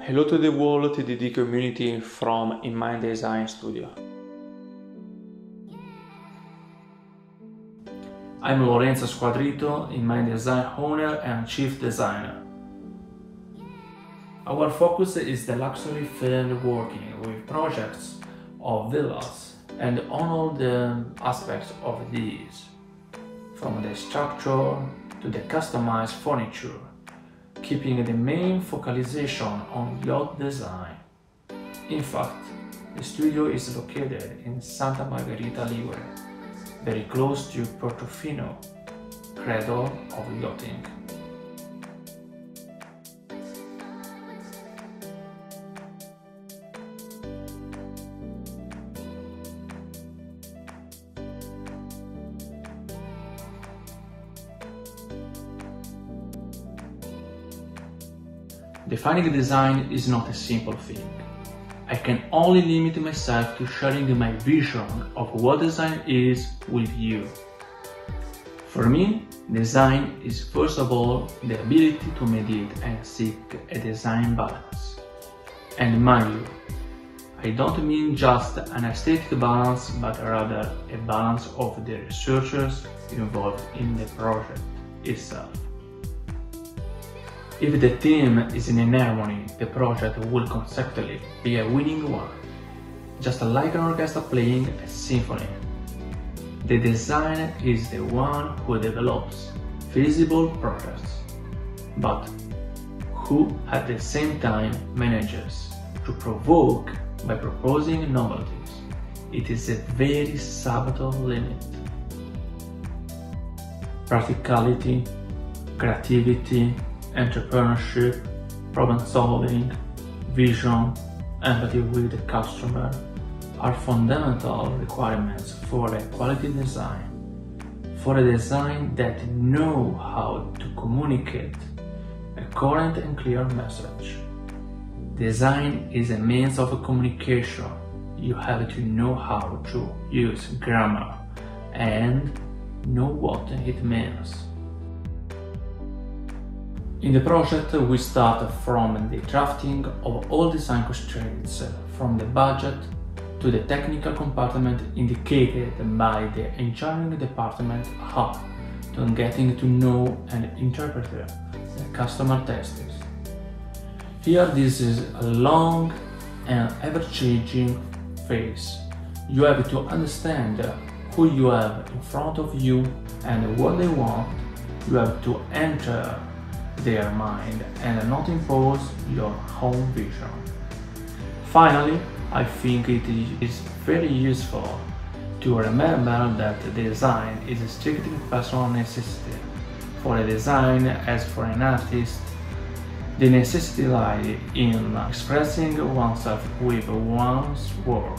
Hello to the whole TDD community from In Mind Design Studio. I'm Lorenzo Squadrito, In Mind Design owner and chief designer. Our focus is the luxury field working with projects of villas and on all the aspects of these, from the structure to the customized furniture keeping the main focalization on yacht design. In fact, the studio is located in Santa Margherita Ligure, very close to Portofino, cradle of yachting. Defining design is not a simple thing. I can only limit myself to sharing my vision of what design is with you. For me, design is first of all the ability to mediate and seek a design balance. And mind you, I don't mean just an aesthetic balance, but rather a balance of the researchers involved in the project itself. If the team is in harmony, the project will conceptually be a winning one, just like an orchestra playing a symphony. The designer is the one who develops feasible projects, but who at the same time manages to provoke by proposing novelties. It is a very subtle limit. Practicality, creativity, entrepreneurship, problem solving, vision, empathy with the customer are fundamental requirements for a quality design. For a design that know how to communicate a current and clear message. Design is a means of communication. You have to know how to use grammar and know what it means. In the project, we start from the drafting of all design constraints, from the budget to the technical compartment indicated by the engineering department up to getting to know and interpret the customer tastes. Here this is a long and ever-changing phase. You have to understand who you have in front of you and what they want. You have to enter their mind and not impose your own vision. Finally, I think it is very useful to remember that design is a strictly personal necessity. For a design, as for an artist, the necessity lies in expressing oneself with one's work.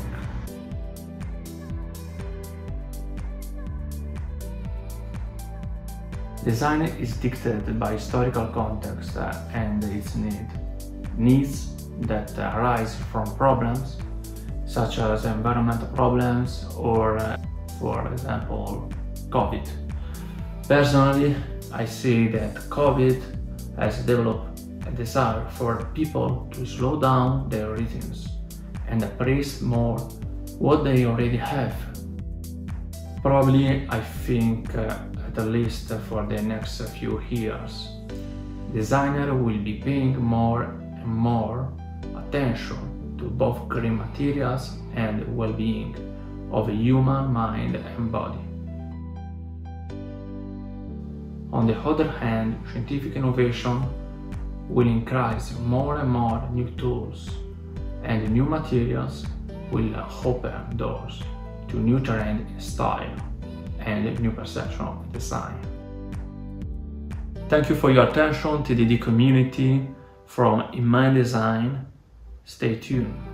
Design is dictated by historical context uh, and its need. Needs that arise from problems such as environmental problems or, uh, for example, COVID. Personally, I see that COVID has developed a desire for people to slow down their rhythms and appraise more what they already have. Probably, I think uh, at least for the next few years. Designer will be paying more and more attention to both green materials and well-being of human mind and body. On the other hand, scientific innovation will increase more and more new tools and new materials will open doors to new trend style and new perception of design. Thank you for your attention, TDD community from In Design. Stay tuned.